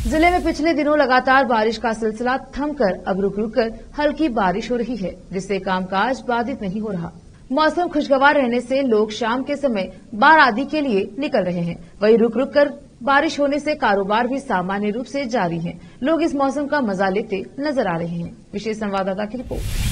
ज़िले में पिछले दिनों लगातार बारिश का सिलसिला थमकर अब रुक रुक कर हल्की बारिश हो रही है, जिससे कामकाज बाधित नहीं हो रहा। मौसम खुशगवार रहने से लोग शाम के समय बार आदि के लिए निकल रहे हैं। वहीं रुक रुक कर बारिश होने से कारोबार भी सामान्य रूप से जारी है। लोग इस मौसम का मज़ा लेते नज़र आ रहे हैं। विशेष संवाददाता की रिपोर्ट।